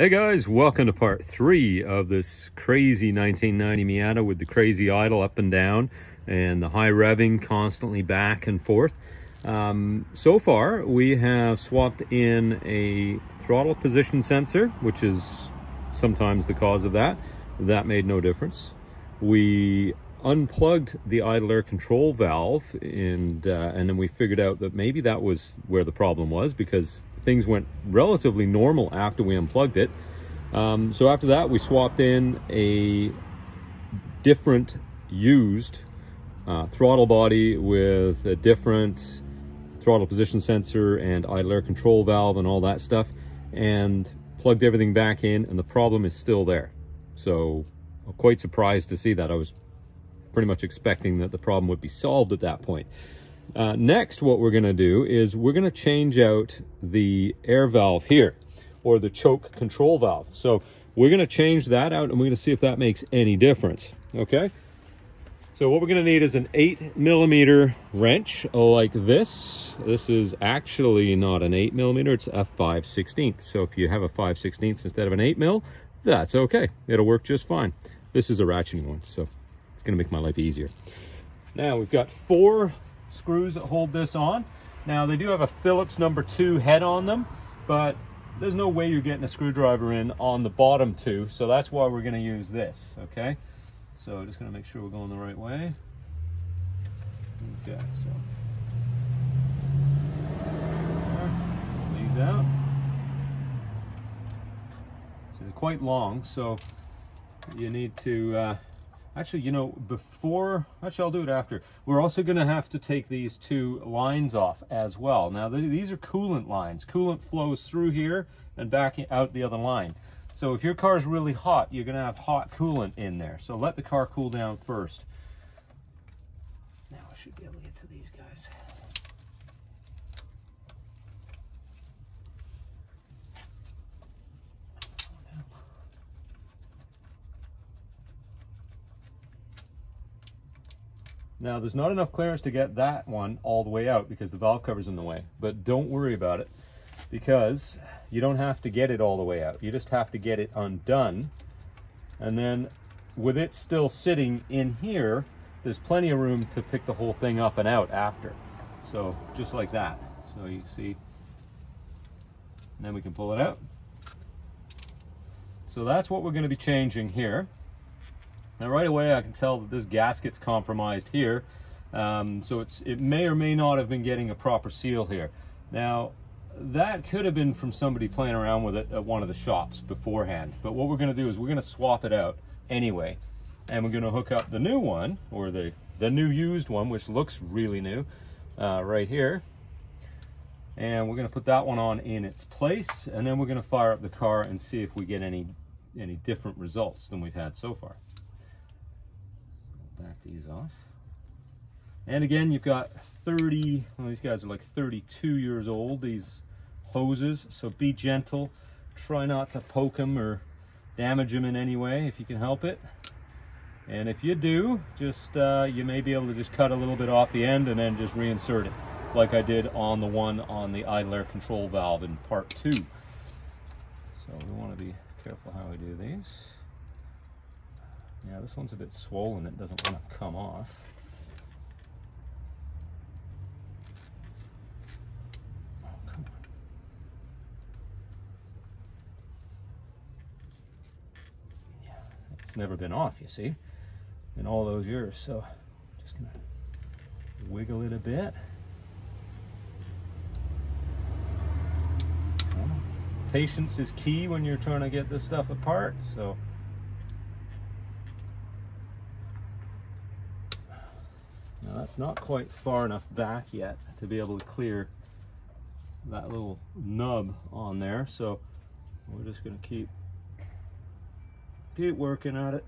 Hey guys, welcome to part three of this crazy 1990 Miata with the crazy idle up and down and the high revving constantly back and forth. Um, so far, we have swapped in a throttle position sensor, which is sometimes the cause of that. That made no difference. We unplugged the idle air control valve and uh, and then we figured out that maybe that was where the problem was because things went relatively normal after we unplugged it. Um, so after that, we swapped in a different used uh, throttle body with a different throttle position sensor and idle air control valve and all that stuff and plugged everything back in and the problem is still there. So I'm quite surprised to see that. I was pretty much expecting that the problem would be solved at that point. Uh, next, what we're gonna do is we're gonna change out the air valve here or the choke control valve. So we're gonna change that out and we're gonna see if that makes any difference, okay? So what we're gonna need is an eight millimeter wrench like this. This is actually not an eight millimeter, it's a 5 16th. So if you have a 5 16th instead of an eight mil, that's okay. It'll work just fine. This is a ratcheting one, so it's gonna make my life easier. Now we've got four screws that hold this on. Now they do have a Phillips number two head on them, but there's no way you're getting a screwdriver in on the bottom two, so that's why we're gonna use this, okay? So just gonna make sure we're going the right way. Okay, so. These out. So they're quite long, so you need to uh, Actually, you know, before, actually I'll do it after. We're also gonna have to take these two lines off as well. Now these are coolant lines. Coolant flows through here and back out the other line. So if your car is really hot, you're gonna have hot coolant in there. So let the car cool down first. Now I should be able to get to these guys. Now there's not enough clearance to get that one all the way out because the valve cover's in the way, but don't worry about it because you don't have to get it all the way out. You just have to get it undone. And then with it still sitting in here, there's plenty of room to pick the whole thing up and out after. So just like that. So you see, and then we can pull it out. So that's what we're gonna be changing here. Now right away I can tell that this gasket's compromised here. Um, so it's it may or may not have been getting a proper seal here. Now that could have been from somebody playing around with it at one of the shops beforehand. But what we're gonna do is we're gonna swap it out anyway. And we're gonna hook up the new one, or the, the new used one, which looks really new, uh, right here. And we're gonna put that one on in its place, and then we're gonna fire up the car and see if we get any, any different results than we've had so far these off. And again, you've got 30, well, these guys are like 32 years old, these hoses, so be gentle. Try not to poke them or damage them in any way if you can help it. And if you do, just uh, you may be able to just cut a little bit off the end and then just reinsert it, like I did on the one on the idle air control valve in part two. So we want to be careful how we do these. Yeah, this one's a bit swollen. It doesn't want to come off. Oh. Yeah, it's never been off, you see, in all those years. So just gonna wiggle it a bit. Patience is key when you're trying to get this stuff apart. So That's not quite far enough back yet to be able to clear that little nub on there. So we're just gonna keep, keep working at it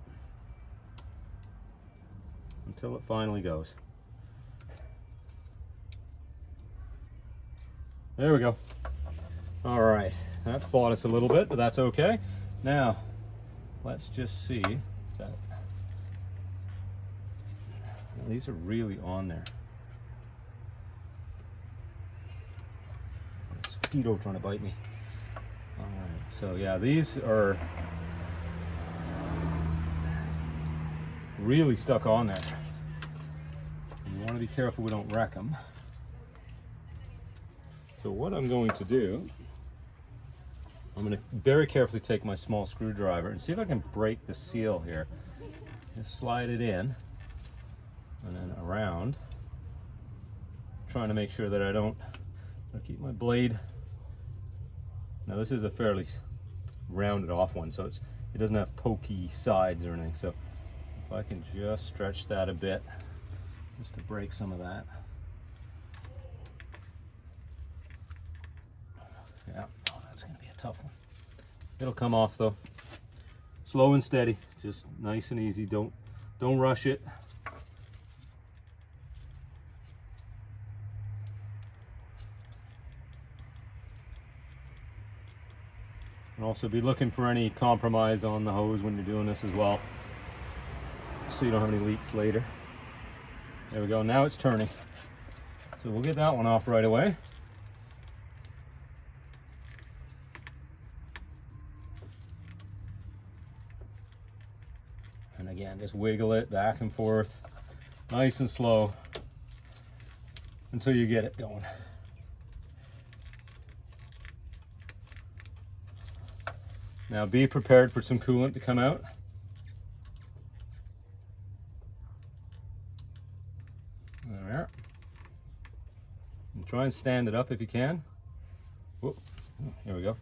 until it finally goes. There we go. All right, that fought us a little bit, but that's okay. Now, let's just see, that these are really on there. Mosquito trying to bite me. All right, So yeah, these are really stuck on there. And you want to be careful we don't wreck them. So what I'm going to do, I'm going to very carefully take my small screwdriver and see if I can break the seal here. Just slide it in and then around, trying to make sure that I don't I keep my blade. Now this is a fairly rounded off one, so it's it doesn't have pokey sides or anything. So if I can just stretch that a bit, just to break some of that. Yeah, oh, that's gonna be a tough one. It'll come off though. Slow and steady, just nice and easy. Don't don't rush it. And also be looking for any compromise on the hose when you're doing this as well. So you don't have any leaks later. There we go, now it's turning. So we'll get that one off right away. And again, just wiggle it back and forth, nice and slow until you get it going. Now be prepared for some coolant to come out. There. And try and stand it up if you can. Whoop. Here we go.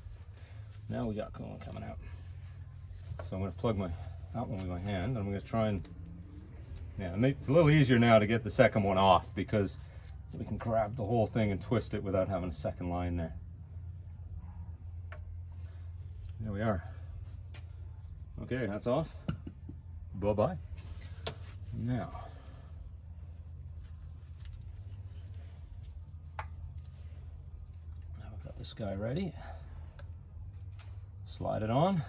Now we got coolant coming out. So I'm going to plug my that one with my hand. And I'm going to try and yeah, it makes a little easier now to get the second one off because we can grab the whole thing and twist it without having a second line there. There we are. Okay, that's off. Bye-bye. Now, now we've got this guy ready. Slide it on.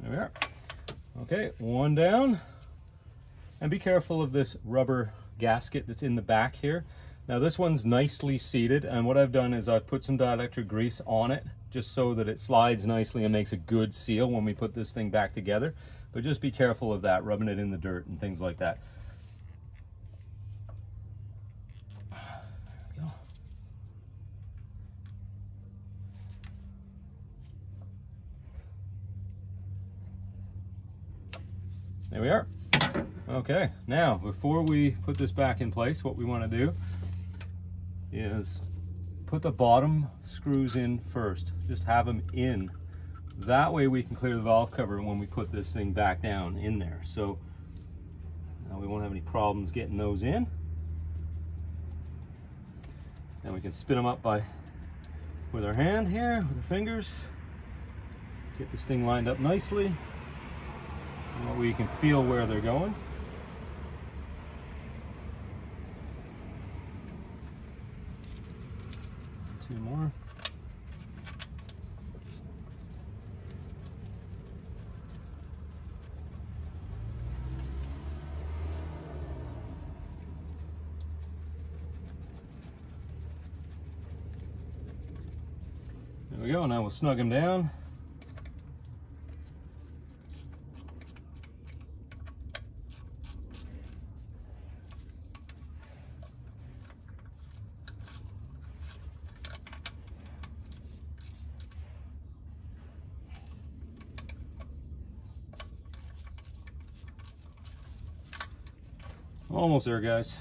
There we are. Okay, one down. And be careful of this rubber gasket that's in the back here. Now this one's nicely seated and what I've done is I've put some dielectric grease on it just so that it slides nicely and makes a good seal when we put this thing back together. But just be careful of that, rubbing it in the dirt and things like that. There we are. Okay, now before we put this back in place, what we want to do is put the bottom screws in first. Just have them in. That way we can clear the valve cover when we put this thing back down in there. So now we won't have any problems getting those in. And we can spin them up by with our hand here, with our fingers. Get this thing lined up nicely. We can feel where they're going. two more. There we go, now we'll snug them down. Almost there, guys.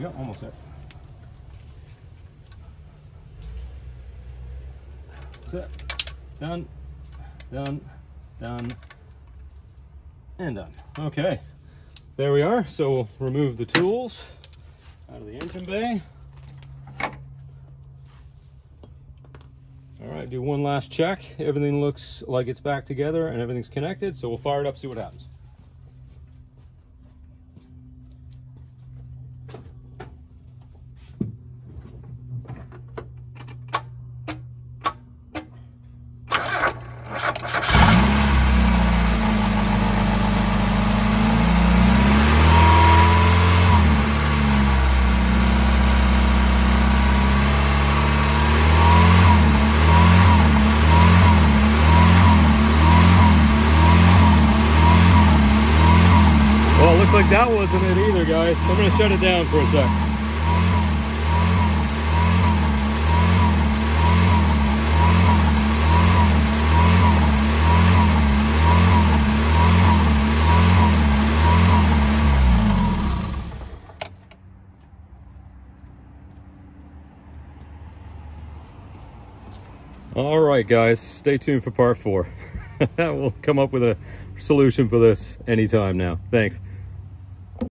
Oh, almost there. That's. Done, done, done, and done. Okay, there we are. So we'll remove the tools out of the engine bay. All right, do one last check. Everything looks like it's back together and everything's connected. So we'll fire it up, see what happens. That wasn't it either, guys. I'm gonna shut it down for a sec. All right, guys, stay tuned for part four. we'll come up with a solution for this anytime now. Thanks.